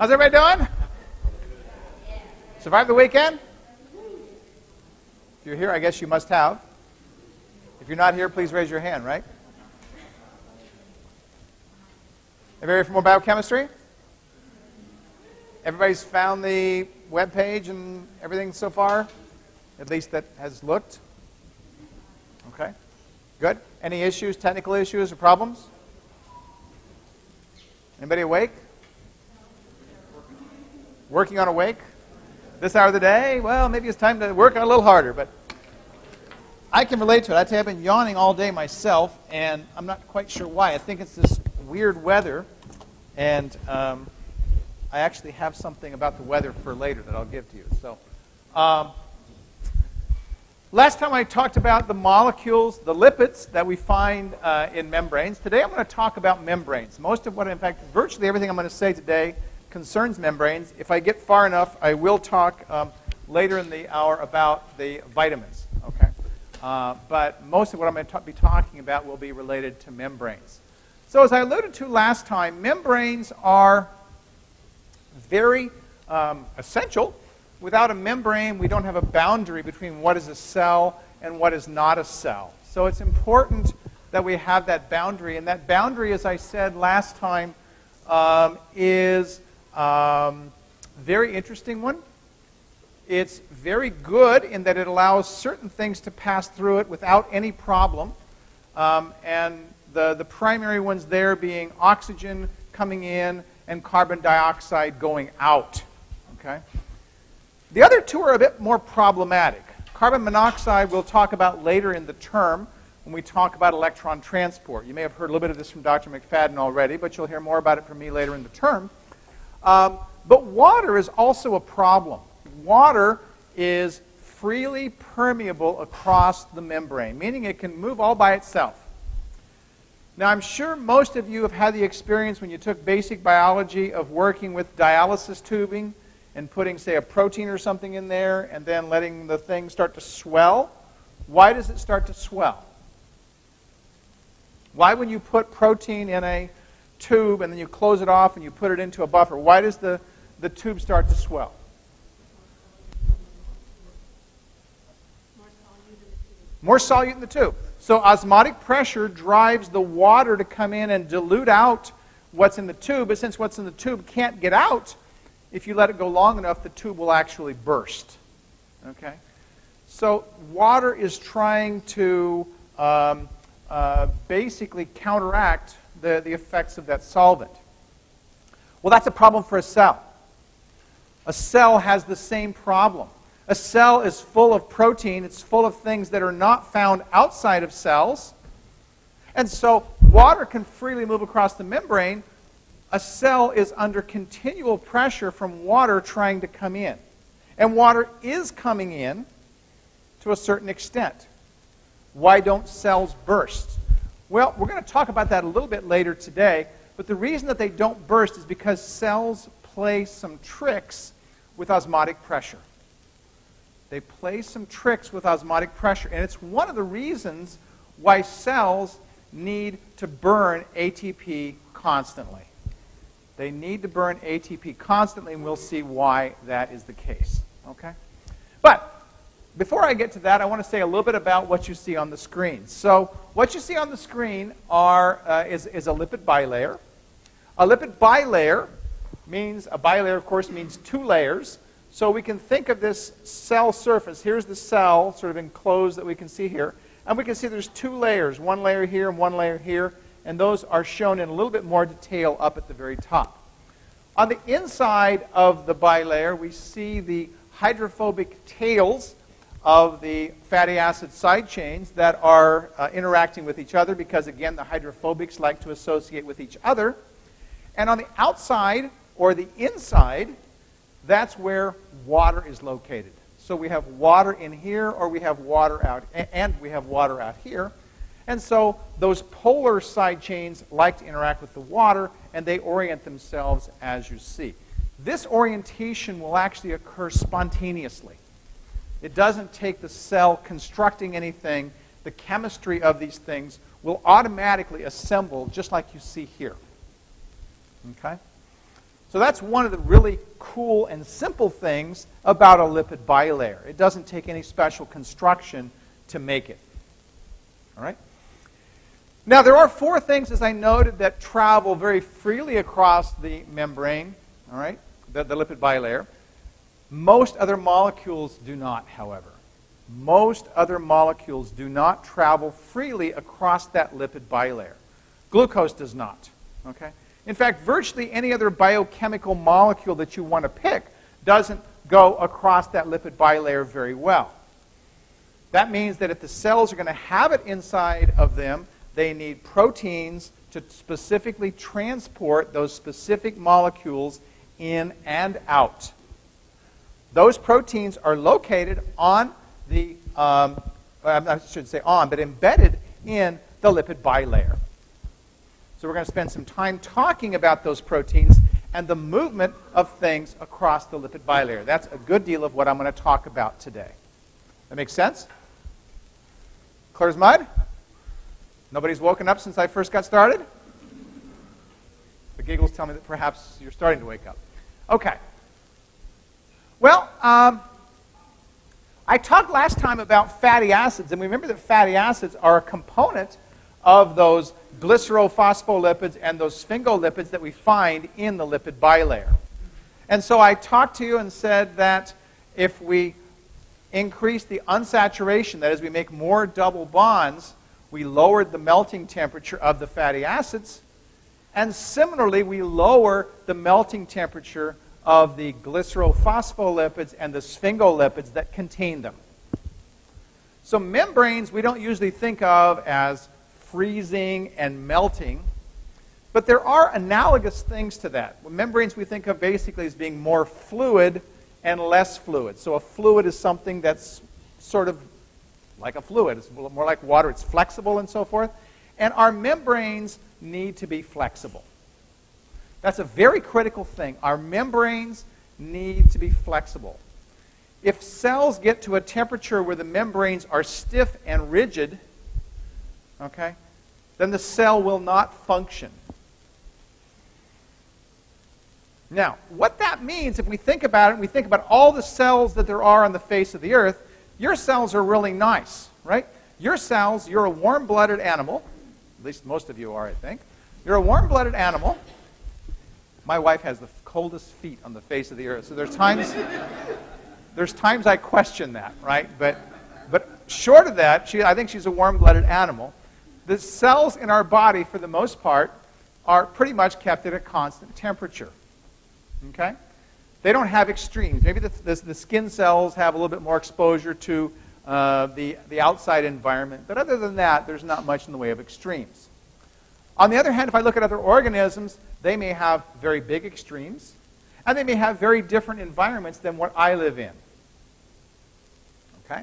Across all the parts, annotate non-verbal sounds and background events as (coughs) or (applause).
How's everybody doing? Survived the weekend? If you're here, I guess you must have. If you're not here, please raise your hand, right? Everybody from more biochemistry? Everybody's found the web page and everything so far? At least that has looked? Okay. Good. Any issues, technical issues, or problems? Anybody awake? Working on awake? This hour of the day? Well, maybe it's time to work a little harder, but I can relate to it. I tell you, I've been yawning all day myself, and I'm not quite sure why. I think it's this weird weather, and um, I actually have something about the weather for later that I'll give to you. So, um, last time I talked about the molecules, the lipids that we find uh, in membranes. Today I'm going to talk about membranes. Most of what, in fact, virtually everything I'm going to say today concerns membranes. If I get far enough, I will talk um, later in the hour about the vitamins. Okay. Uh, but most of what I'm going to be talking about will be related to membranes. So as I alluded to last time, membranes are very um, essential. Without a membrane, we don't have a boundary between what is a cell and what is not a cell. So it's important that we have that boundary. And that boundary, as I said last time, um, is um, very interesting one. It's very good in that it allows certain things to pass through it without any problem. Um, and the, the primary ones there being oxygen coming in and carbon dioxide going out. Okay? The other two are a bit more problematic. Carbon monoxide we'll talk about later in the term when we talk about electron transport. You may have heard a little bit of this from Dr. McFadden already, but you'll hear more about it from me later in the term. Um, but water is also a problem water is freely permeable across the membrane, meaning it can move all by itself. Now, I'm sure most of you have had the experience when you took basic biology of working with dialysis tubing and putting, say, a protein or something in there and then letting the thing start to swell. Why does it start to swell? Why, when you put protein in a tube and then you close it off and you put it into a buffer, why does the, the tube start to swell? more solute in the tube. So osmotic pressure drives the water to come in and dilute out what's in the tube. But since what's in the tube can't get out, if you let it go long enough, the tube will actually burst. Okay? So water is trying to um, uh, basically counteract the, the effects of that solvent. Well, that's a problem for a cell. A cell has the same problem. A cell is full of protein, it's full of things that are not found outside of cells. And so water can freely move across the membrane. A cell is under continual pressure from water trying to come in. And water is coming in to a certain extent. Why don't cells burst? Well, we're going to talk about that a little bit later today, but the reason that they don't burst is because cells play some tricks with osmotic pressure they play some tricks with osmotic pressure. And it's one of the reasons why cells need to burn ATP constantly. They need to burn ATP constantly, and we'll see why that is the case. Okay? But before I get to that, I want to say a little bit about what you see on the screen. So, what you see on the screen are, uh, is, is a lipid bilayer. A lipid bilayer means, a bilayer, of course, means two layers. So we can think of this cell surface. Here's the cell sort of enclosed that we can see here. And we can see there's two layers, one layer here and one layer here. And those are shown in a little bit more detail up at the very top. On the inside of the bilayer, we see the hydrophobic tails of the fatty acid side chains that are uh, interacting with each other because, again, the hydrophobics like to associate with each other. And on the outside, or the inside, that's where water is located. So we have water in here, or we have water out, and we have water out here. And so those polar side chains like to interact with the water, and they orient themselves as you see. This orientation will actually occur spontaneously. It doesn't take the cell constructing anything. The chemistry of these things will automatically assemble just like you see here. Okay? So that's one of the really cool and simple things about a lipid bilayer. It doesn't take any special construction to make it. All right? Now, there are four things, as I noted, that travel very freely across the membrane, all right, the, the lipid bilayer. Most other molecules do not, however. Most other molecules do not travel freely across that lipid bilayer. Glucose does not. Okay? In fact, virtually any other biochemical molecule that you want to pick doesn't go across that lipid bilayer very well. That means that if the cells are going to have it inside of them, they need proteins to specifically transport those specific molecules in and out. Those proteins are located on the, um, I shouldn't say on, but embedded in the lipid bilayer. So we're going to spend some time talking about those proteins and the movement of things across the lipid bilayer. That's a good deal of what I'm going to talk about today. That makes sense? Clear as mud? Nobody's woken up since I first got started? The giggles tell me that perhaps you're starting to wake up. Okay. Well, um, I talked last time about fatty acids, and remember that fatty acids are a component of those glycerophospholipids and those sphingolipids that we find in the lipid bilayer. And so I talked to you and said that if we increase the unsaturation, that is, we make more double bonds, we lowered the melting temperature of the fatty acids. And similarly, we lower the melting temperature of the glycerophospholipids and the sphingolipids that contain them. So membranes we don't usually think of as freezing and melting, but there are analogous things to that. Membranes we think of basically as being more fluid and less fluid. So a fluid is something that's sort of like a fluid. It's more like water. It's flexible and so forth. And our membranes need to be flexible. That's a very critical thing. Our membranes need to be flexible. If cells get to a temperature where the membranes are stiff and rigid, okay, then the cell will not function. Now, what that means, if we think about it, we think about all the cells that there are on the face of the earth, your cells are really nice, right? Your cells, you're a warm blooded animal. At least most of you are, I think. You're a warm blooded animal my wife has the coldest feet on the face of the earth. So there's times, there's times I question that, right? But, but short of that, she, I think she's a warm-blooded animal. The cells in our body, for the most part, are pretty much kept at a constant temperature. Okay? They don't have extremes. Maybe the, the, the skin cells have a little bit more exposure to uh, the, the outside environment. But other than that, there's not much in the way of extremes. On the other hand, if I look at other organisms, they may have very big extremes, and they may have very different environments than what I live in. Okay?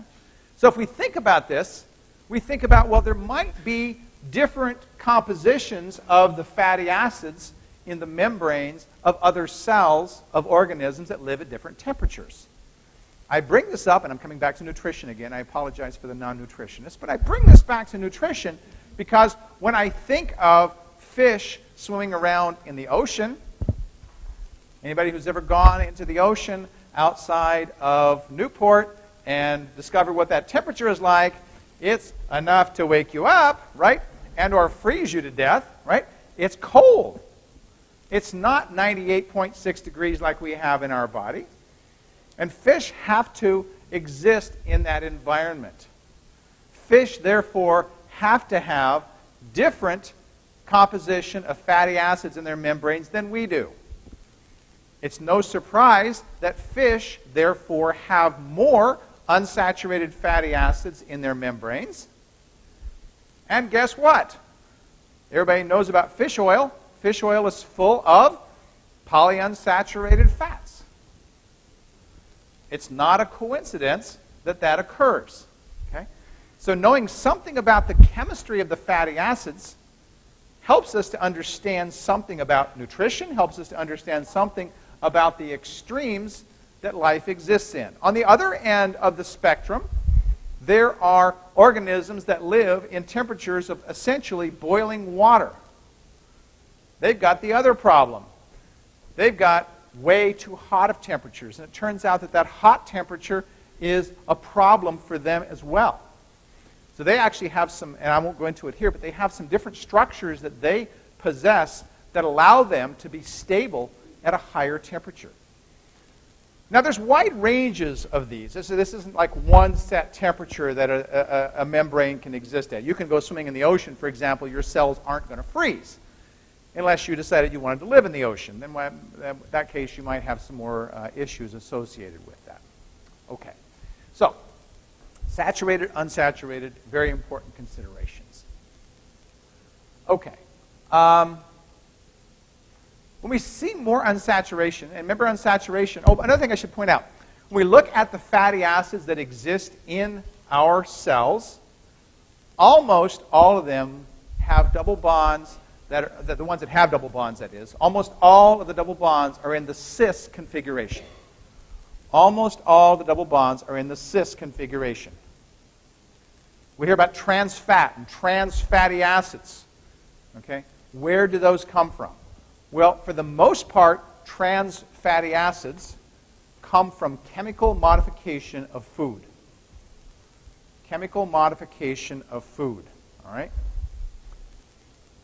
So if we think about this, we think about, well, there might be different compositions of the fatty acids in the membranes of other cells of organisms that live at different temperatures. I bring this up, and I'm coming back to nutrition again. I apologize for the non nutritionist, but I bring this back to nutrition because when I think of fish swimming around in the ocean. Anybody who's ever gone into the ocean outside of Newport and discovered what that temperature is like, it's enough to wake you up, right? And or freeze you to death, right? It's cold. It's not 98.6 degrees like we have in our body. And fish have to exist in that environment. Fish, therefore, have to have different composition of fatty acids in their membranes than we do. It's no surprise that fish, therefore, have more unsaturated fatty acids in their membranes. And guess what? Everybody knows about fish oil. Fish oil is full of polyunsaturated fats. It's not a coincidence that that occurs. Okay? So knowing something about the chemistry of the fatty acids helps us to understand something about nutrition, helps us to understand something about the extremes that life exists in. On the other end of the spectrum, there are organisms that live in temperatures of essentially boiling water. They've got the other problem. they've got way too hot of temperatures. And it turns out that that hot temperature is a problem for them as well. So they actually have some, and I won't go into it here, but they have some different structures that they possess that allow them to be stable at a higher temperature. Now, there's wide ranges of these. This, this isn't like one set temperature that a, a, a, membrane can exist at. You can go swimming in the ocean, for example, your cells aren't going to freeze unless you decided you wanted to live in the ocean. Then, in that case, you might have some more uh, issues associated with that. Okay. Saturated, unsaturated, very important considerations. Okay. Um, when we see more unsaturation, and remember unsaturation, oh, another thing I should point out. When we look at the fatty acids that exist in our cells, almost all of them have double bonds, that are, that the ones that have double bonds, that is. Almost all of the double bonds are in the cis configuration. Almost all the double bonds are in the cis configuration. We hear about trans fat and trans fatty acids. Okay? Where do those come from? Well, for the most part, trans fatty acids come from chemical modification of food. Chemical modification of food. All right?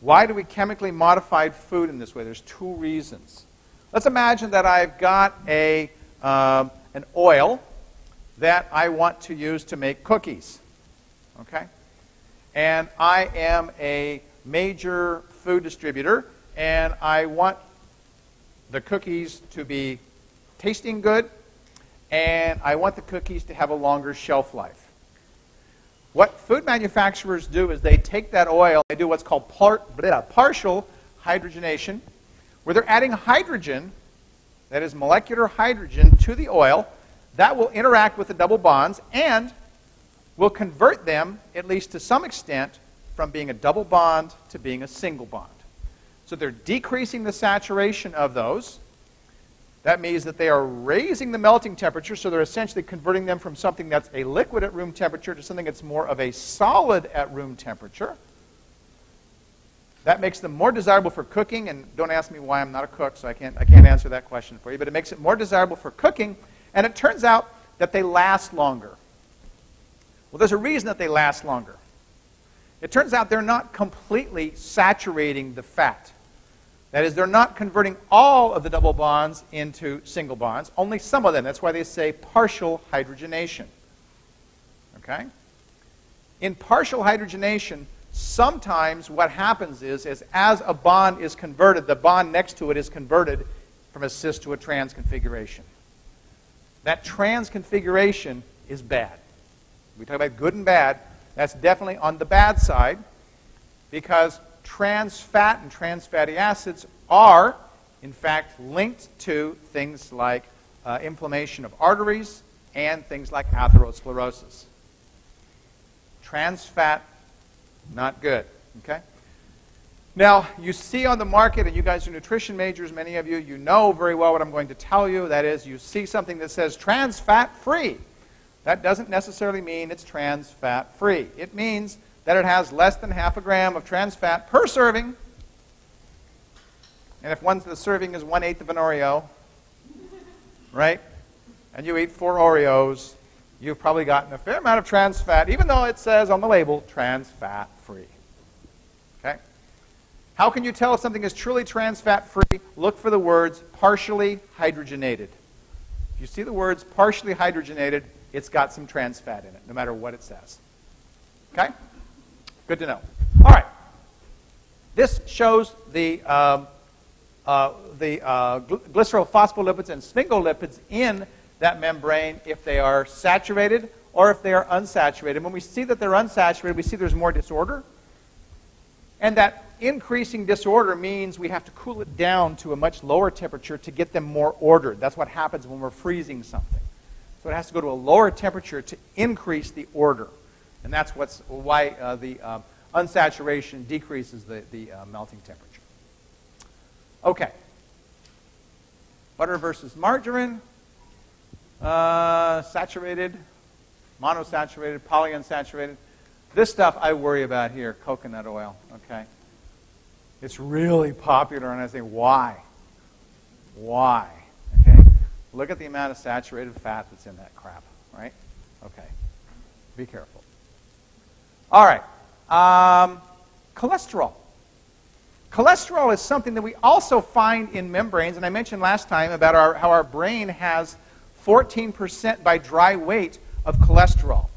Why do we chemically modify food in this way? There's two reasons. Let's imagine that I've got a, um, an oil that I want to use to make cookies. Okay? And I am a major food distributor and I want the cookies to be tasting good, and I want the cookies to have a longer shelf life. What food manufacturers do is they take that oil, they do what's called par partial hydrogenation, where they're adding hydrogen, that is molecular hydrogen, to the oil. That will interact with the double bonds and will convert them, at least to some extent, from being a double bond to being a single bond. So they're decreasing the saturation of those. That means that they are raising the melting temperature, so they're essentially converting them from something that's a liquid at room temperature to something that's more of a solid at room temperature. That makes them more desirable for cooking, and don't ask me why I'm not a cook, so I can't, I can't answer that question for you, but it makes it more desirable for cooking, and it turns out that they last longer. Well, there's a reason that they last longer. It turns out they're not completely saturating the fat. That is, they're not converting all of the double bonds into single bonds, only some of them. That's why they say partial hydrogenation. Okay? In partial hydrogenation, sometimes what happens is, is as a bond is converted, the bond next to it is converted from a cis to a trans configuration. That trans configuration is bad. We talk about good and bad. That's definitely on the bad side because trans fat and trans fatty acids are, in fact, linked to things like uh, inflammation of arteries and things like atherosclerosis. Trans fat, not good. Okay? Now, you see on the market, and you guys are nutrition majors, many of you, you know very well what I'm going to tell you. That is, you see something that says trans fat free. That doesn't necessarily mean it's trans fat free. It means that it has less than half a gram of trans fat per serving. And if one the serving is one eighth of an Oreo, right? And you eat four Oreos, you've probably gotten a fair amount of trans fat, even though it says on the label trans fat free. Okay? How can you tell if something is truly trans fat free? Look for the words partially hydrogenated. If you see the words partially hydrogenated, it's got some trans fat in it, no matter what it says. Okay? Good to know. All right. This shows the, um, uh, the uh, glycerophospholipids and sphingolipids in that membrane if they are saturated or if they are unsaturated. When we see that they're unsaturated, we see there's more disorder. And that increasing disorder means we have to cool it down to a much lower temperature to get them more ordered. That's what happens when we're freezing something. So it has to go to a lower temperature to increase the order. And that's what's, why uh, the uh, unsaturation decreases the, the uh, melting temperature. Okay. Butter versus margarine. Uh, saturated, monosaturated, polyunsaturated. This stuff I worry about here, coconut oil, okay? It's really popular, and I think, why? Why? Look at the amount of saturated fat that's in that crap, right? Okay. Be careful. All right. Um, cholesterol. Cholesterol is something that we also find in membranes, and I mentioned last time about our, how our brain has 14% by dry weight of cholesterol.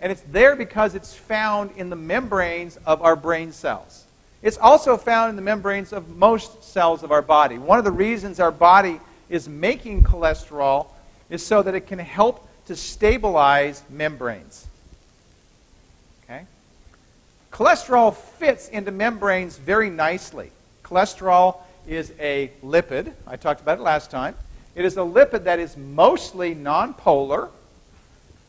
And it's there because it's found in the membranes of our brain cells. It's also found in the membranes of most cells of our body. One of the reasons our body is making cholesterol is so that it can help to stabilize membranes. Okay? Cholesterol fits into membranes very nicely. Cholesterol is a lipid. I talked about it last time. It is a lipid that is mostly nonpolar.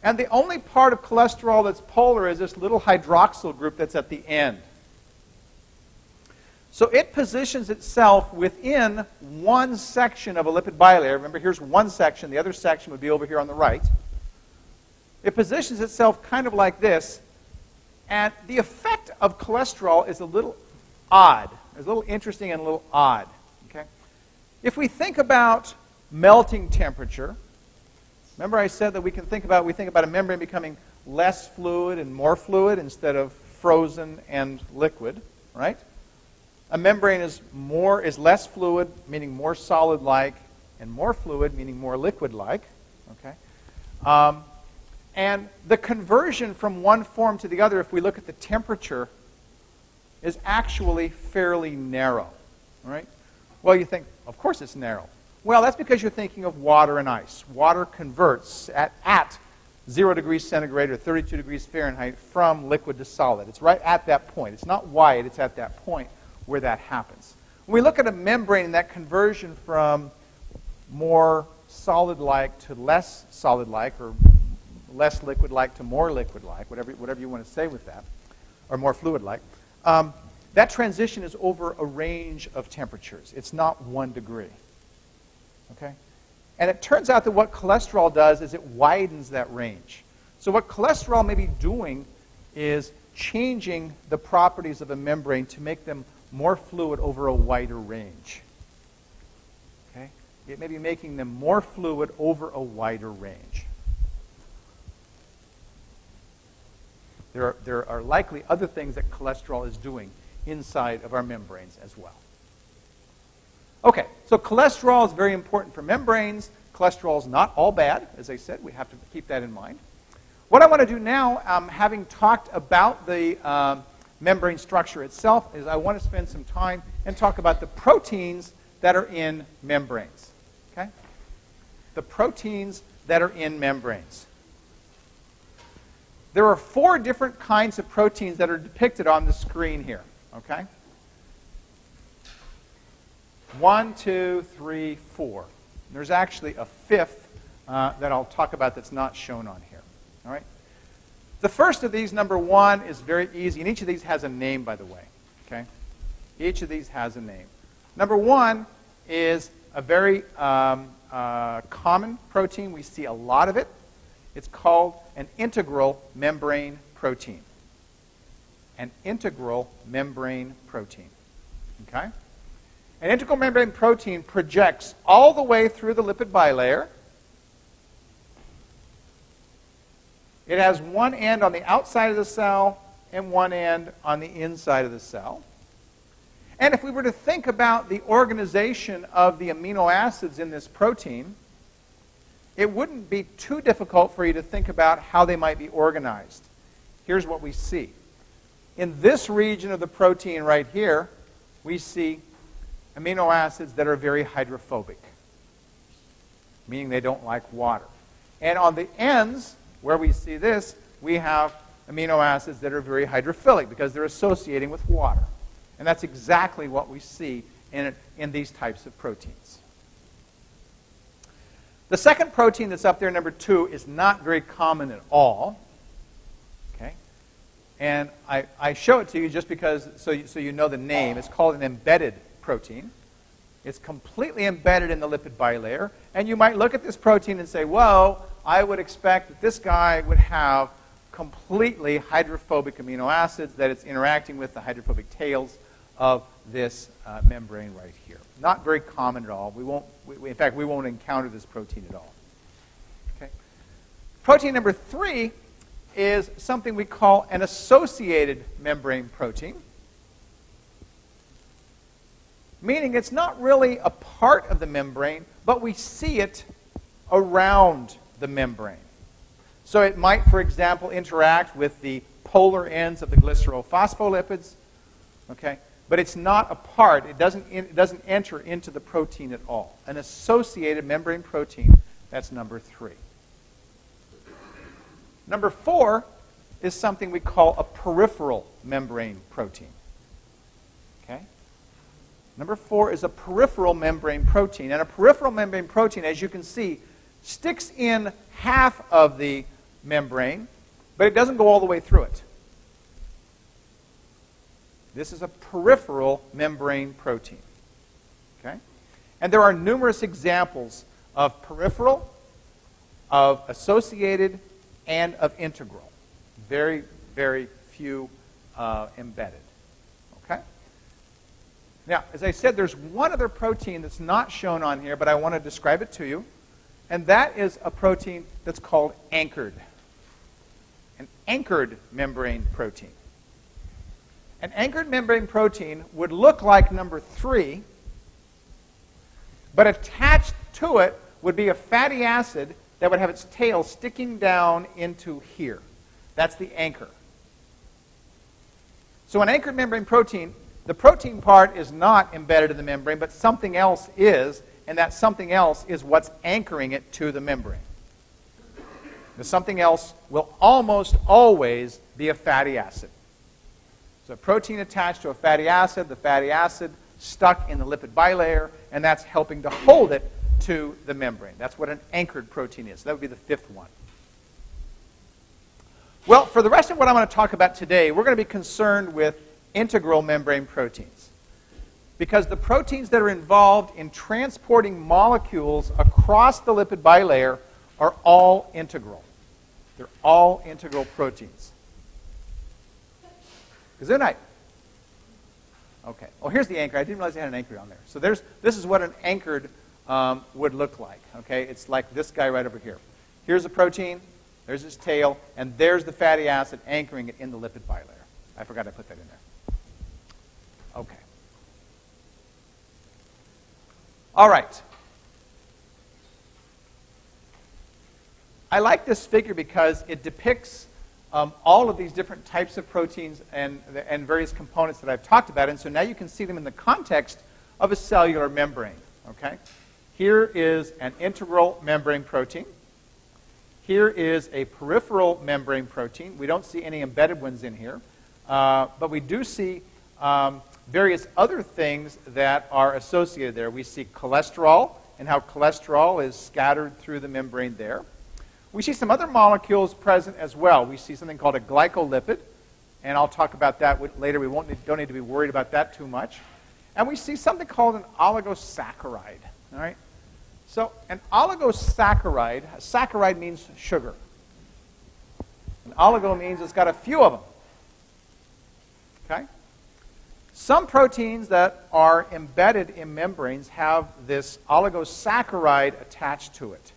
And the only part of cholesterol that's polar is this little hydroxyl group that's at the end. So it positions itself within one section of a lipid bilayer. Remember, here's one section. The other section would be over here on the right. It positions itself kind of like this. And the effect of cholesterol is a little odd. It's a little interesting and a little odd. Okay? If we think about melting temperature, remember I said that we can think about we think about a membrane becoming less fluid and more fluid instead of frozen and liquid, right? A membrane is more is less fluid, meaning more solid-like, and more fluid, meaning more liquid-like. Okay, um, and the conversion from one form to the other, if we look at the temperature, is actually fairly narrow. Right? Well, you think, of course, it's narrow. Well, that's because you're thinking of water and ice. Water converts at, at 0 degrees centigrade or 32 degrees Fahrenheit from liquid to solid. It's right at that point. It's not wide, it's at that point where that happens. When we look at a membrane that conversion from more solid-like to less solid-like or less liquid-like to more liquid-like, whatever, whatever you want to say with that, or more fluid-like, um, that transition is over a range of temperatures. It's not one degree. Okay? And it turns out that what cholesterol does is it widens that range. So what cholesterol may be doing is changing the properties of a membrane to make them more fluid over a wider range. Okay? It may be making them more fluid over a wider range. There are, there are likely other things that cholesterol is doing inside of our membranes as well. Okay, so cholesterol is very important for membranes. Cholesterol is not all bad, as I said. We have to keep that in mind. What I want to do now, um, having talked about the um, membrane structure itself is I want to spend some time and talk about the proteins that are in membranes. Okay? The proteins that are in membranes. There are four different kinds of proteins that are depicted on the screen here. Okay? One, two, three, four. There's actually a fifth uh, that I'll talk about that's not shown on here. All right? The first of these, number one, is very easy. And each of these has a name, by the way. Okay? Each of these has a name. Number one is a very um, uh, common protein. We see a lot of it. It's called an integral membrane protein. An integral membrane protein. Okay? An integral membrane protein projects all the way through the lipid bilayer It has one end on the outside of the cell and one end on the inside of the cell. And if we were to think about the organization of the amino acids in this protein, it wouldn't be too difficult for you to think about how they might be organized. Here's what we see. In this region of the protein right here, we see amino acids that are very hydrophobic, meaning they don't like water. And on the ends, where we see this, we have amino acids that are very hydrophilic because they're associating with water. And that's exactly what we see in, in these types of proteins. The second protein that's up there, number two, is not very common at all. Okay? And I, I show it to you just because, so you, so you know the name. It's called an embedded protein. It's completely embedded in the lipid bilayer. And you might look at this protein and say, whoa, I would expect that this guy would have completely hydrophobic amino acids, that it's interacting with the hydrophobic tails of this uh, membrane right here. Not very common at all. We won't, we, in fact, we won't encounter this protein at all. Okay? Protein number three is something we call an associated membrane protein, meaning it's not really a part of the membrane, but we see it around the membrane. So it might, for example, interact with the polar ends of the glycerophospholipids, okay? But it's not a part. It doesn't, it doesn't enter into the protein at all. An associated membrane protein, that's number three. Number four is something we call a peripheral membrane protein. Okay? Number four is a peripheral membrane protein. And a peripheral membrane protein, as you can see, sticks in half of the membrane, but it doesn't go all the way through it. This is a peripheral membrane protein. Okay? And there are numerous examples of peripheral, of associated, and of integral. Very, very few uh, embedded. Okay? Now, as I said, there's one other protein that's not shown on here, but I want to describe it to you. And that is a protein that's called anchored. An anchored membrane protein. An anchored membrane protein would look like number three, but attached to it would be a fatty acid that would have its tail sticking down into here. That's the anchor. So an anchored membrane protein, the protein part is not embedded in the membrane, but something else is, and that something else is what's anchoring it to the membrane. The something else will almost always be a fatty acid. So a protein attached to a fatty acid, the fatty acid stuck in the lipid bilayer, and that's helping to hold it to the membrane. That's what an anchored protein is. That would be the fifth one. Well, for the rest of what I'm going to talk about today, we're going to be concerned with integral membrane proteins. Because the proteins that are involved in transporting molecules across the lipid bilayer are all integral. They're all integral proteins. Gesundheit. Okay. Oh, here's the anchor. I didn't realize they had an anchor on there. So there's, this is what an anchored um, would look like. Okay, it's like this guy right over here. Here's a protein, there's its tail, and there's the fatty acid anchoring it in the lipid bilayer. I forgot to put that in there. Okay. All right. I like this figure because it depicts um, all of these different types of proteins and, and various components that I've talked about. And so now you can see them in the context of a cellular membrane. Okay? Here is an integral membrane protein. Here is a peripheral membrane protein. We don't see any embedded ones in here. Uh, but we do see um, various other things that are associated there. We see cholesterol and how cholesterol is scattered through the membrane there. We see some other molecules present as well. We see something called a glycolipid, and I'll talk about that later. We won't don't need to be worried about that too much. And we see something called an oligosaccharide. All right? So an oligosaccharide, a saccharide means sugar. An oligo means it's got a few of them. Okay? Some proteins that are embedded in membranes have this oligosaccharide attached to it.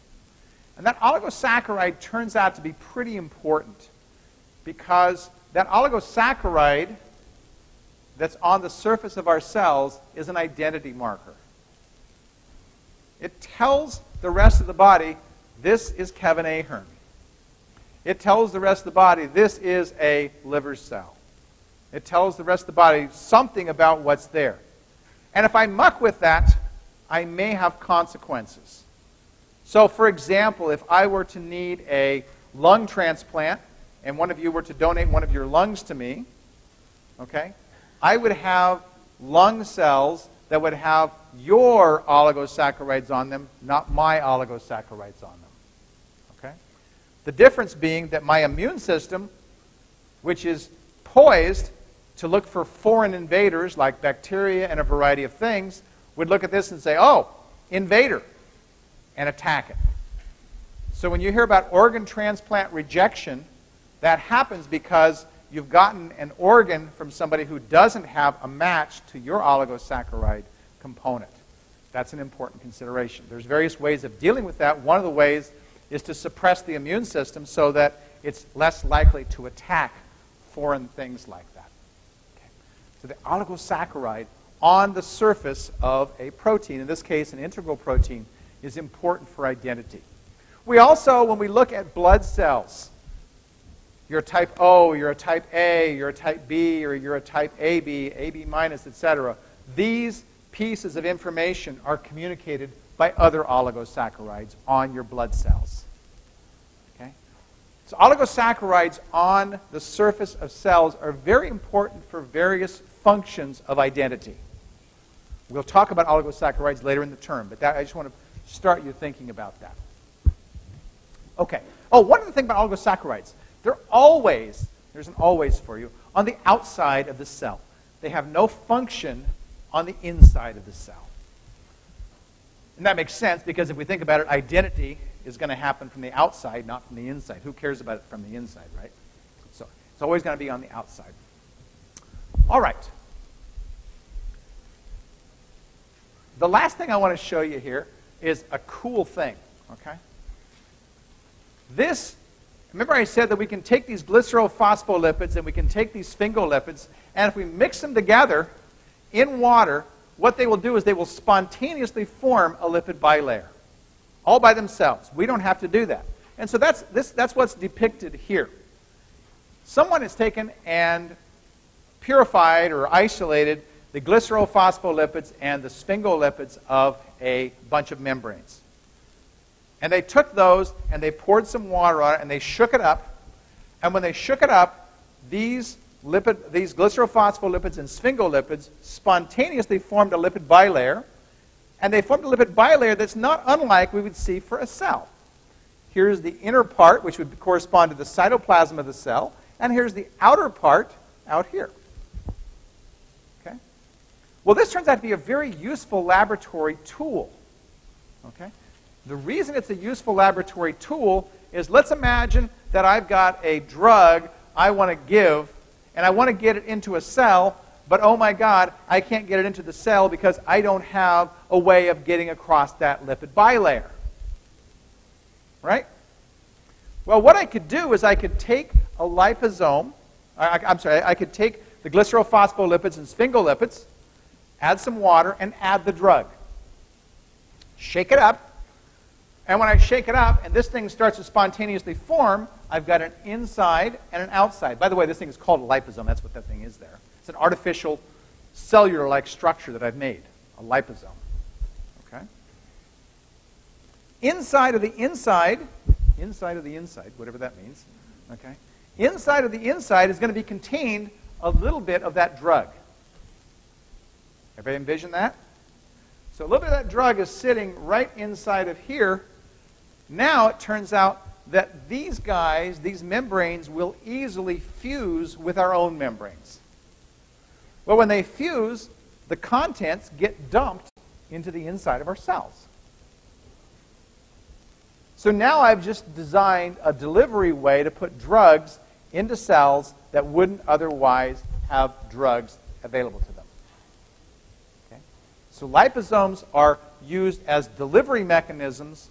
And that oligosaccharide turns out to be pretty important because that oligosaccharide that's on the surface of our cells is an identity marker. It tells the rest of the body, this is Kevin Ahern. It tells the rest of the body, this is a liver cell. It tells the rest of the body something about what's there. And if I muck with that, I may have consequences. So, for example, if I were to need a lung transplant and one of you were to donate one of your lungs to me, okay, I would have lung cells that would have your oligosaccharides on them, not my oligosaccharides on them. Okay? The difference being that my immune system, which is poised to look for foreign invaders like bacteria and a variety of things, would look at this and say, oh, invader, and attack it. So when you hear about organ transplant rejection, that happens because you've gotten an organ from somebody who doesn't have a match to your oligosaccharide component. That's an important consideration. There's various ways of dealing with that. One of the ways is to suppress the immune system so that it's less likely to attack foreign things like that. So the oligosaccharide on the surface of a protein, in this case an integral protein, is important for identity. We also, when we look at blood cells, you're a type O, you're a type A, you're a type B, or you're a type AB, AB minus, etc. These pieces of information are communicated by other oligosaccharides on your blood cells. So oligosaccharides on the surface of cells are very important for various functions of identity. We'll talk about oligosaccharides later in the term, but that, I just want to start you thinking about that. Okay. Oh, one other thing about oligosaccharides. They're always, there's an always for you, on the outside of the cell. They have no function on the inside of the cell. And that makes sense because if we think about it, identity is going to happen from the outside, not from the inside. Who cares about it from the inside, right? So it's always going to be on the outside. All right. The last thing I want to show you here is a cool thing, okay? This, remember I said that we can take these glycerophospholipids and we can take these sphingolipids, and if we mix them together, in water, what they will do is they will spontaneously form a lipid bilayer all by themselves. We don't have to do that. And so that's, this, that's what's depicted here. Someone has taken and purified or isolated the glycerophospholipids and the sphingolipids of a bunch of membranes. And they took those and they poured some water on it and they shook it up. And when they shook it up, these lipid, these glycerophospholipids and sphingolipids spontaneously formed a lipid bilayer, and they formed a lipid bilayer that's not unlike we would see for a cell. Here's the inner part, which would correspond to the cytoplasm of the cell, and here's the outer part out here. Okay? Well, this turns out to be a very useful laboratory tool. Okay? The reason it's a useful laboratory tool is let's imagine that I've got a drug I want to give and I want to get it into a cell, but oh my God, I can't get it into the cell because I don't have a way of getting across that lipid bilayer. Right? Well, what I could do is I could take a liposome, I, am sorry, I could take the glycerophospholipids and sphingolipids, add some water, and add the drug. Shake it up, and when I shake it up and this thing starts to spontaneously form, I've got an inside and an outside. By the way, this thing is called a liposome. That's what that thing is there. It's an artificial cellular like structure that I've made, a liposome. Okay? Inside of the inside, inside of the inside, whatever that means, okay? Inside of the inside is going to be contained a little bit of that drug. Everybody envision that? So a little bit of that drug is sitting right inside of here now it turns out that these guys, these membranes, will easily fuse with our own membranes. Well, when they fuse, the contents get dumped into the inside of our cells. So now I've just designed a delivery way to put drugs into cells that wouldn't otherwise have drugs available to them. Okay? So liposomes are used as delivery mechanisms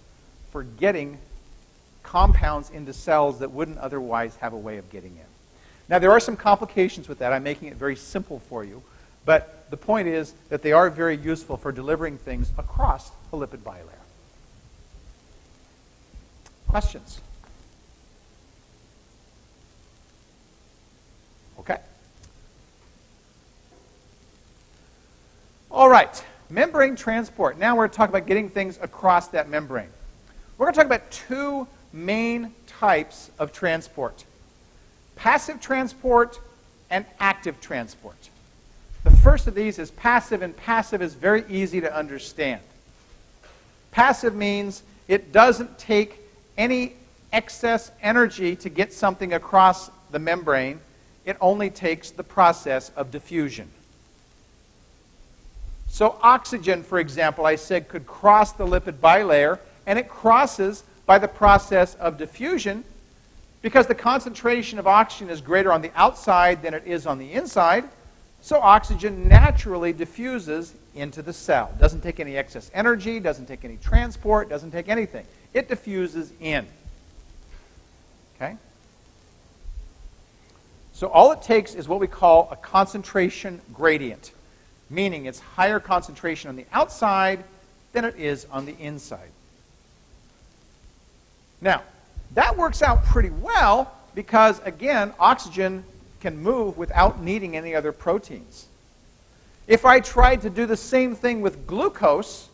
for getting compounds into cells that wouldn't otherwise have a way of getting in. Now, there are some complications with that. I'm making it very simple for you. But the point is that they are very useful for delivering things across a lipid bilayer. Questions? Okay. All right. Membrane transport. Now we're talking about getting things across that membrane. We're going to talk about two main types of transport passive transport and active transport. The first of these is passive, and passive is very easy to understand. Passive means it doesn't take any excess energy to get something across the membrane, it only takes the process of diffusion. So, oxygen, for example, I said could cross the lipid bilayer and it crosses by the process of diffusion. Because the concentration of oxygen is greater on the outside than it is on the inside, so oxygen naturally diffuses into the cell. Doesn't take any excess energy, doesn't take any transport, doesn't take anything. It diffuses in. Okay? So all it takes is what we call a concentration gradient, meaning it's higher concentration on the outside than it is on the inside. Now, that works out pretty well because, again, oxygen can move without needing any other proteins. If I tried to do the same thing with glucose,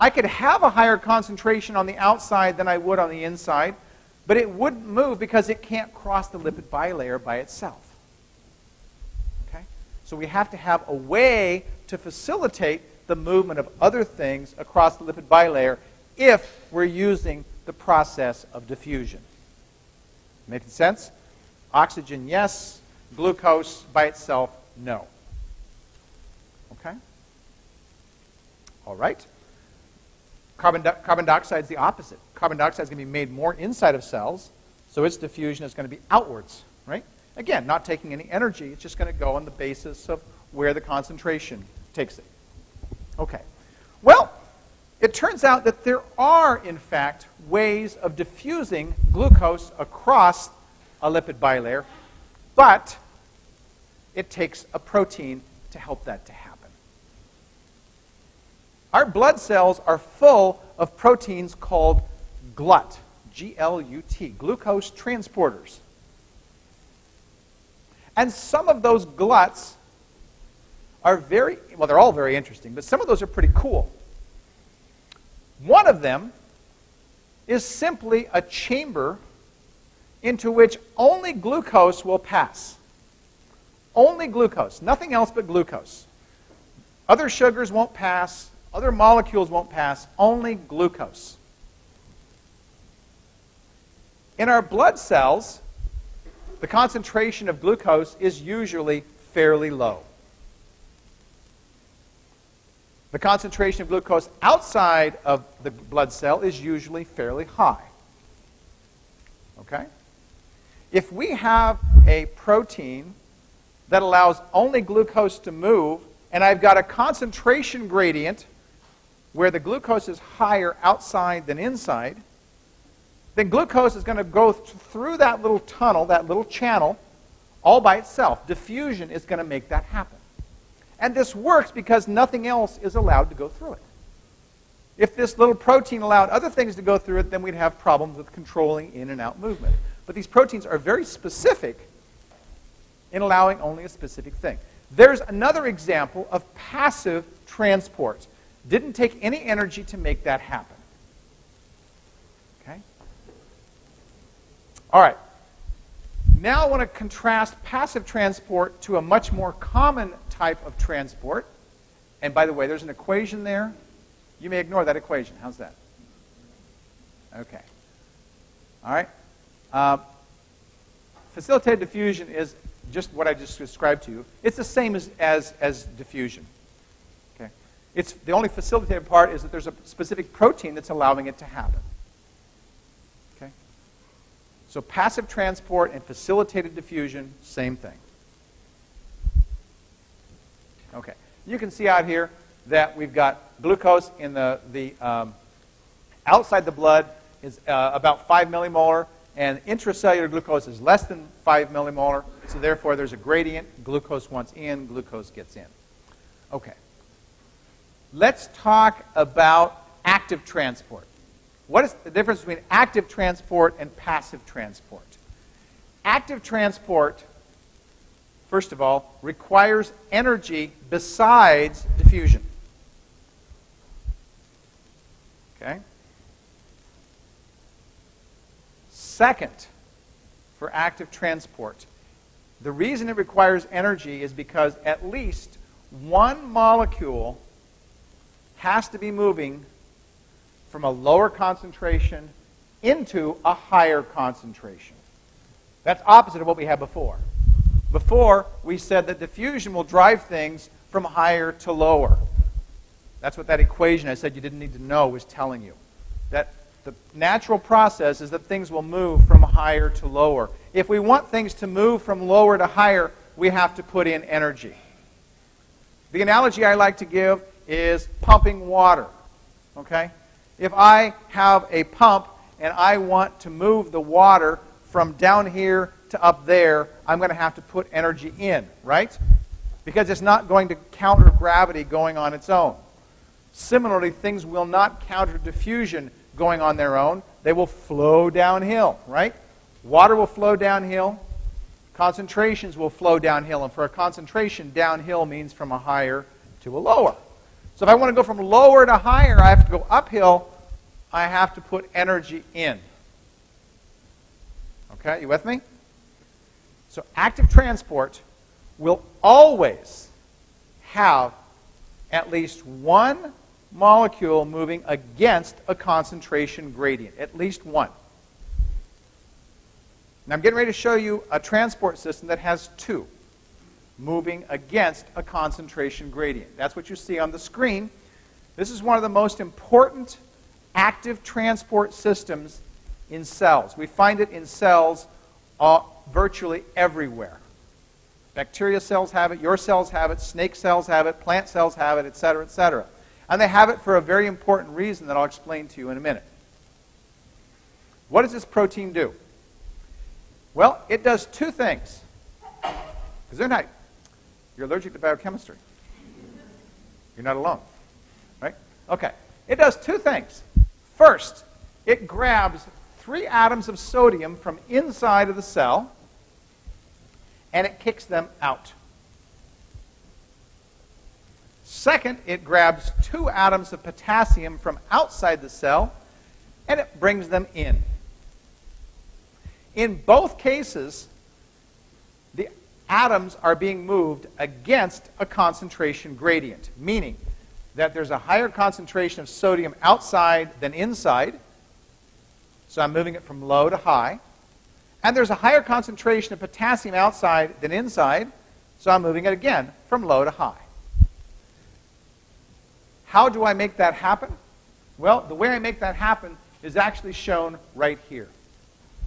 I could have a higher concentration on the outside than I would on the inside, but it wouldn't move because it can't cross the lipid bilayer by itself. Okay? So we have to have a way to facilitate the movement of other things across the lipid bilayer if we're using the process of diffusion. Making sense? Oxygen, yes. Glucose by itself, no. Okay? All right. Carbon, di- carbon dioxide is the opposite. Carbon dioxide is going to be made more inside of cells, so its diffusion is going to be outwards, right? Again, not taking any energy. It's just going to go on the basis of where the concentration takes it. Okay. Well, it turns out that there are, in fact, ways of diffusing glucose across a lipid bilayer, but it takes a protein to help that to happen. Our blood cells are full of proteins called GLUT, G L U T, glucose transporters. And some of those gluts are very, well, they're all very interesting, but some of those are pretty cool. One of them is simply a chamber into which only glucose will pass. Only glucose, nothing else but glucose. Other sugars won't pass, other molecules won't pass, only glucose. In our blood cells, the concentration of glucose is usually fairly low. The concentration of glucose outside of the blood cell is usually fairly high. Okay? If we have a protein that allows only glucose to move, and I've got a concentration gradient where the glucose is higher outside than inside, then glucose is going to go th- through that little tunnel, that little channel, all by itself. Diffusion is going to make that happen. And this works because nothing else is allowed to go through it. If this little protein allowed other things to go through it, then we'd have problems with controlling in and out movement. But these proteins are very specific in allowing only a specific thing. There's another example of passive transport. Didn't take any energy to make that happen. Okay? All right. Now I want to contrast passive transport to a much more common type of transport. And by the way, there's an equation there. You may ignore that equation. How's that? Okay. All right. Uh, facilitated diffusion is just what I just described to you. It's the same as, as, as diffusion. Okay. It's, the only facilitated part is that there's a specific protein that's allowing it to happen. So passive transport and facilitated diffusion, same thing. Okay. You can see out here that we've got glucose in the, the um, outside the blood is uh, about 5 millimolar, and intracellular glucose is less than 5 millimolar, so therefore there's a gradient. Glucose wants in, glucose gets in. Okay. Let's talk about active transport. What is the difference between active transport and passive transport? Active transport first of all, requires energy besides diffusion. Okay? Second, for active transport, the reason it requires energy is because at least one molecule has to be moving from a lower concentration into a higher concentration. That's opposite of what we had before. Before, we said that diffusion will drive things from higher to lower. That's what that equation I said you didn't need to know was telling you. That the natural process is that things will move from higher to lower. If we want things to move from lower to higher, we have to put in energy. The analogy I like to give is pumping water. Okay? If I have a pump and I want to move the water from down here to up there, I'm going to have to put energy in, right? Because it's not going to counter gravity going on its own. Similarly, things will not counter diffusion going on their own. They will flow downhill, right? Water will flow downhill. Concentrations will flow downhill. And for a concentration, downhill means from a higher to a lower. So if I want to go from lower to higher, I have to go uphill. I have to put energy in. Okay, you with me? So active transport will always have at least one molecule moving against a concentration gradient, at least one. Now I'm getting ready to show you a transport system that has two moving against a concentration gradient. That's what you see on the screen. This is one of the most important active transport systems in cells. We find it in cells uh, virtually everywhere. Bacteria cells have it, your cells have it, snake cells have it, plant cells have it, etc., etc. And they have it for a very important reason that I'll explain to you in a minute. What does this protein do? Well, it does two things. Not, you're allergic to biochemistry. You're not alone. Right? Okay. It does two things. First, it grabs three atoms of sodium from inside of the cell and it kicks them out. Second, it grabs two atoms of potassium from outside the cell and it brings them in. In both cases, the atoms are being moved against a concentration gradient, meaning that there's a higher concentration of sodium outside than inside. So I'm moving it from low to high. And there's a higher concentration of potassium outside than inside. So I'm moving it again from low to high. How do I make that happen? Well, the way I make that happen is actually shown right here.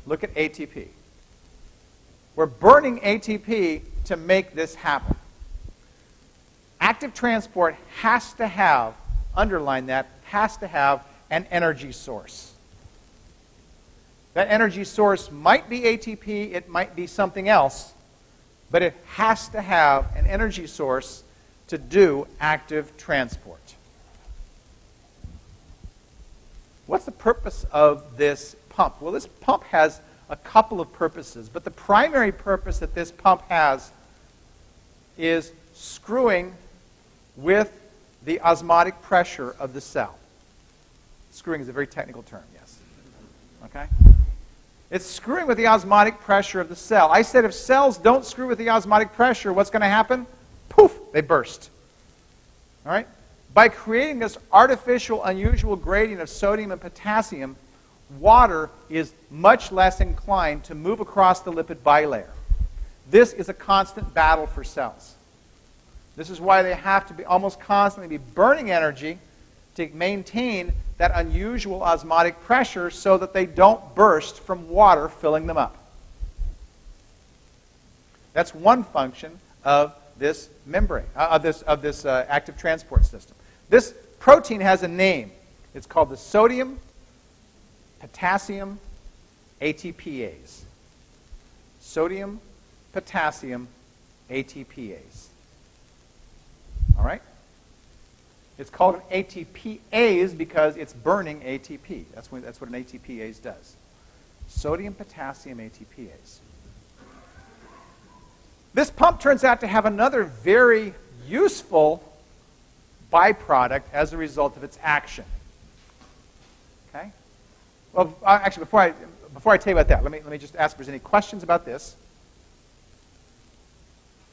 Look at ATP. We're burning ATP to make this happen. Active transport has to have, underline that, has to have an energy source. That energy source might be ATP, it might be something else, but it has to have an energy source to do active transport. What's the purpose of this pump? Well, this pump has a couple of purposes, but the primary purpose that this pump has is screwing with the osmotic pressure of the cell. Screwing is a very technical term, yes. Okay? It's screwing with the osmotic pressure of the cell. I said if cells don't screw with the osmotic pressure, what's going to happen? Poof, they burst. All right? By creating this artificial, unusual gradient of sodium and potassium, water is much less inclined to move across the lipid bilayer. This is a constant battle for cells. This is why they have to be almost constantly be burning energy to maintain that unusual osmotic pressure so that they don't burst from water filling them up. That's one function of this membrane, uh, of this, of this uh, active transport system. This protein has a name. It's called the sodium potassium ATPase. Sodium potassium ATPase. All right? It's called an ATPase because it's burning ATP. That's what, that's what an ATPase does. Sodium potassium ATPase. This pump turns out to have another very useful byproduct as a result of its action. Okay? Well, uh, actually, before I, before I tell you about that, let me, let me just ask if there's any questions about this.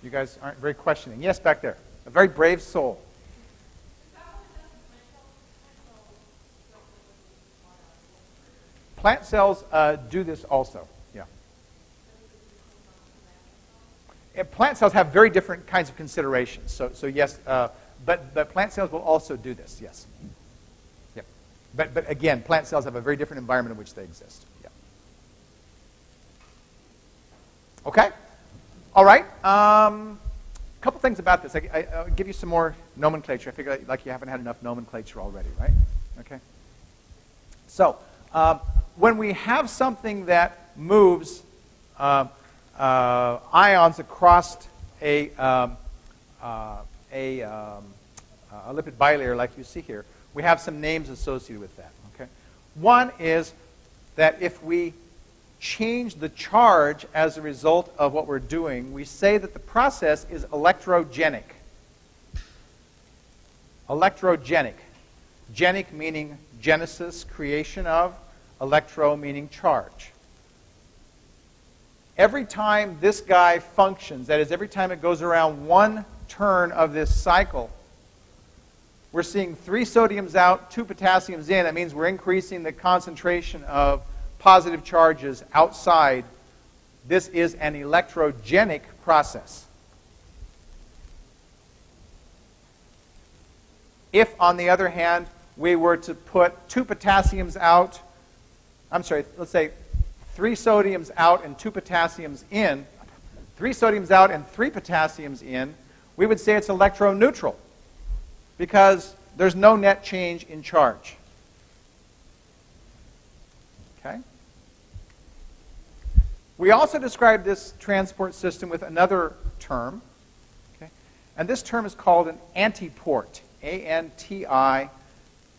You guys aren't very questioning. Yes, back there. A very brave soul. Plant cells uh, do this also. Yeah. And plant cells have very different kinds of considerations. So, so yes, uh, but, but plant cells will also do this, yes. Yep. But, but again, plant cells have a very different environment in which they exist. Yeah. Okay? All right. Um, couple things about this. I, will give you some more nomenclature. I figure like you haven't had enough nomenclature already, right? Okay. So uh, when we have something that moves uh, uh, ions across a, um, uh, a, um, a lipid bilayer like you see here, we have some names associated with that. Okay? One is that if we change the charge as a result of what we're doing, we say that the process is electrogenic. Electrogenic. Genic meaning genesis, creation of, electro meaning charge. Every time this guy functions, that is, every time it goes around one turn of this cycle, we're seeing three sodiums out, two potassiums in. That means we're increasing the concentration of positive charges outside. This is an electrogenic process. If, on the other hand, we were to put two potassiums out, I'm sorry, let's say three sodiums out and two potassiums in, three sodiums out and three potassiums in, we would say it's electroneutral because there's no net change in charge. Okay? We also describe this transport system with another term. Okay? And this term is called an antiport. A N T I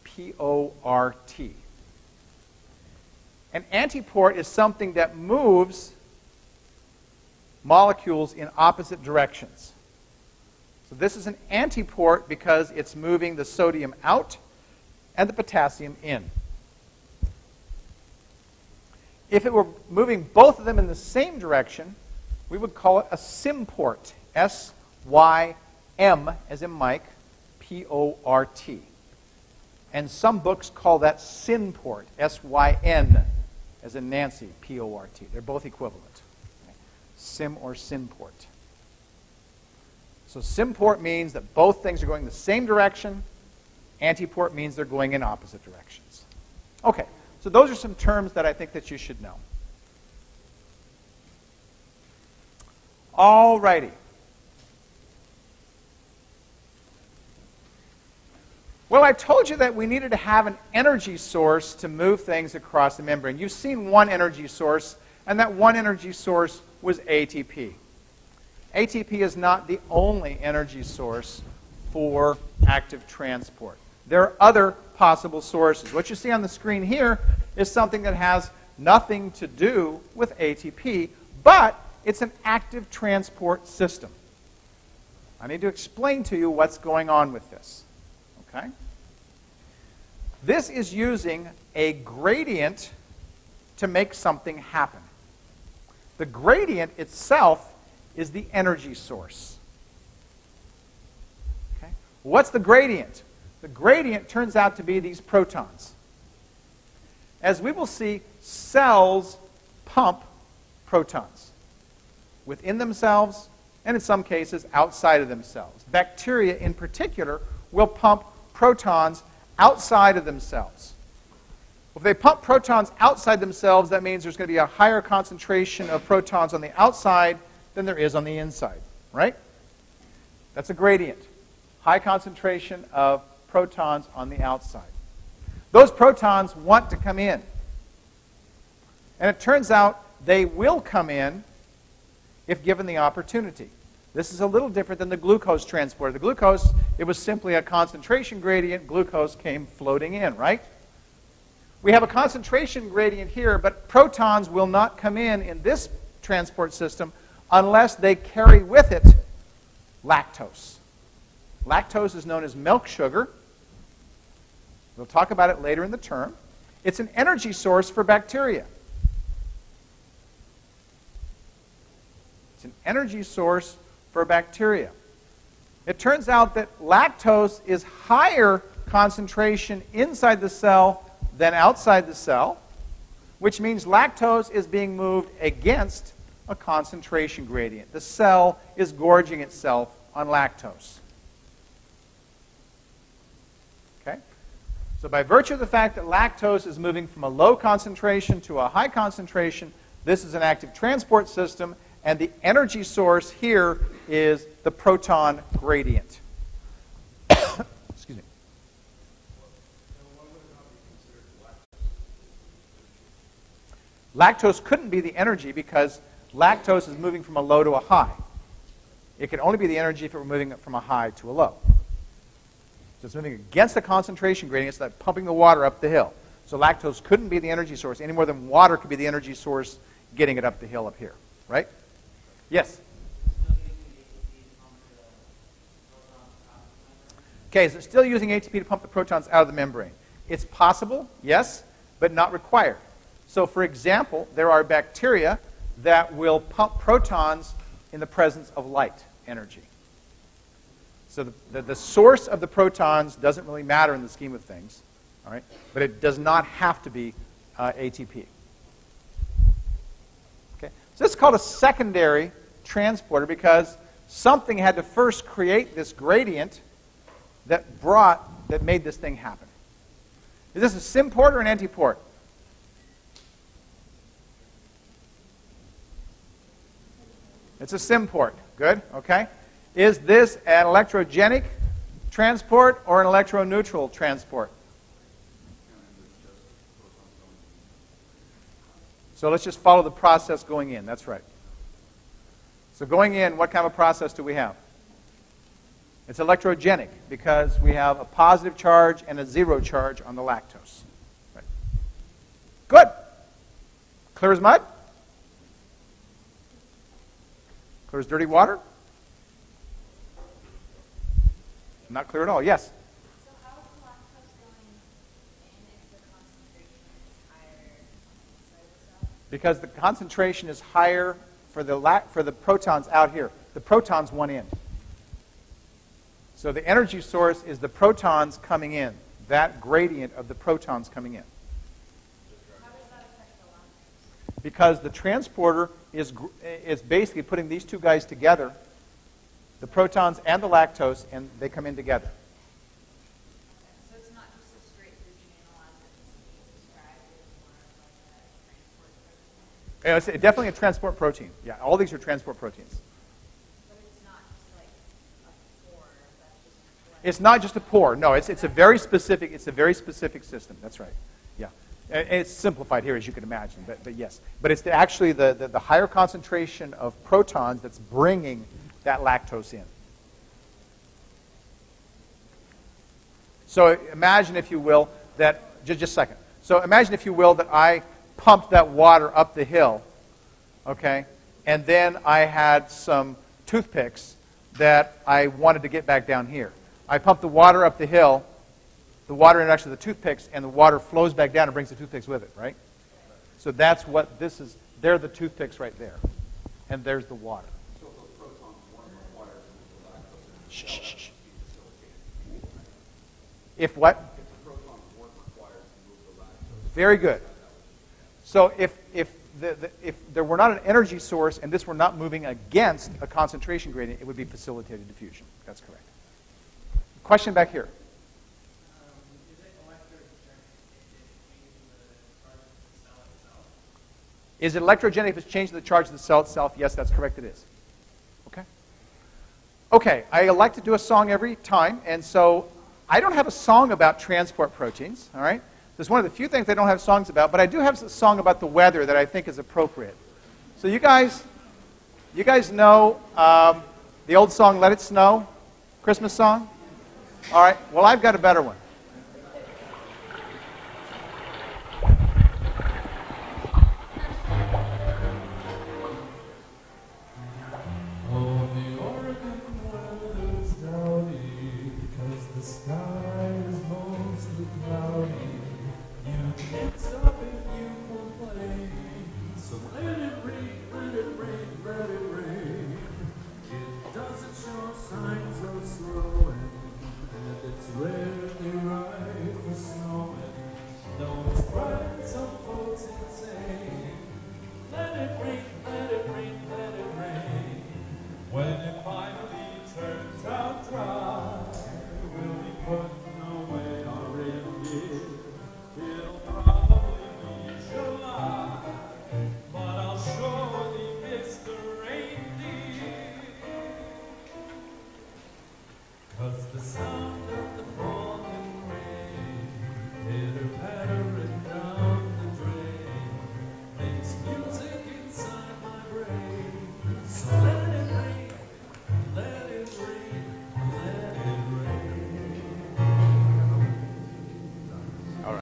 P O R T. An antiport is something that moves molecules in opposite directions. So this is an antiport because it's moving the sodium out and the potassium in. If it were moving both of them in the same direction, we would call it a symport. S Y M, as in Mike, P O R T. And some books call that synport, S Y N, as in Nancy, P O R T. They're both equivalent. Sim or synport. So symport means that both things are going the same direction. Antiport means they're going in opposite directions. Okay. So those are some terms that I think that you should know. All righty. Well, I told you that we needed to have an energy source to move things across the membrane. You've seen one energy source, and that one energy source was ATP. ATP is not the only energy source for active transport. There are other possible sources. What you see on the screen here is something that has nothing to do with ATP, but it's an active transport system. I need to explain to you what's going on with this. Okay? This is using a gradient to make something happen. The gradient itself is the energy source. Okay? What's the gradient? The gradient turns out to be these protons. As we will see, cells pump protons within themselves and in some cases outside of themselves. Bacteria in particular will pump protons outside of themselves. If they pump protons outside themselves, that means there's going to be a higher concentration of protons on the outside than there is on the inside, right? That's a gradient. High concentration of protons on the outside. Those protons want to come in. And it turns out they will come in if given the opportunity. This is a little different than the glucose transporter. The glucose, it was simply a concentration gradient. Glucose came floating in, right? We have a concentration gradient here, but protons will not come in in this transport system unless they carry with it lactose. Lactose is known as milk sugar. We'll talk about it later in the term. It's an energy source for bacteria. It's an energy source for bacteria. It turns out that lactose is higher concentration inside the cell than outside the cell, which means lactose is being moved against a concentration gradient. The cell is gorging itself on lactose. So by virtue of the fact that lactose is moving from a low concentration to a high concentration, this is an active transport system, and the energy source here is the proton gradient. (coughs) Excuse me. Lactose couldn't be the energy because lactose is moving from a low to a high. It could only be the energy if it were moving from a high to a low. So it's moving against the concentration gradient. It's like pumping the water up the hill. So lactose couldn't be the energy source any more than water could be the energy source getting it up the hill up here. Right? Yes? Okay, is it still using ATP to pump the protons out of the membrane? It's possible, yes, but not required. So, for example, there are bacteria that will pump protons in the presence of light energy. So the, the, the, source of the protons doesn't really matter in the scheme of things, all right? But it does not have to be uh, ATP. Okay? So this is called a secondary transporter because something had to first create this gradient that brought, that made this thing happen. Is this a symport or an antiport? It's a symport. Good, okay? Is this an electrogenic transport or an electroneutral transport? So let's just follow the process going in. That's right. So going in, what kind of process do we have? It's electrogenic because we have a positive charge and a zero charge on the lactose. Right. Good. Clear as mud? Clear as dirty water? Not clear at all. Yes? Because the concentration is higher for the, for the protons out here. The protons want in. So the energy source is the protons coming in, that gradient of the protons coming in. Because the transporter is, is basically putting these two guys together the protons and the lactose, and they come in together. So it's not just a straight through channel as it's It's definitely a transport protein. Yeah, all these are transport proteins. But it's not just like a pore. It's not just a pore. No, it's, it's a very specific. It's a very specific system. That's right. Yeah, and it's simplified here, as you can imagine. But, but yes, but it's the, actually the, the, the higher concentration of protons that's bringing that lactose in. So imagine, if you will, that, just, just a second. So imagine, if you will, that I pumped that water up the hill, okay, and then I had some toothpicks that I wanted to get back down here. I pumped the water up the hill, the water introduction of the toothpicks, and the water flows back down and brings the toothpicks with it, right? So that's what this is. They're the toothpicks right there. And there's the water. If what? Very good. So if, if, the, the, if there were not an energy source and this were not moving against a concentration gradient, it would be facilitated diffusion. That's correct. Question back here. Is it electrogenic if it's changing the charge of the cell itself? Yes, that's correct, it is. Okay, I like to do a song every time, and so I don't have a song about transport proteins, all right? It's one of the few things I don't have songs about, but I do have a song about the weather that I think is appropriate. So you guys, you guys know um, the old song "Let It Snow," Christmas song. All right. Well, I've got a better one.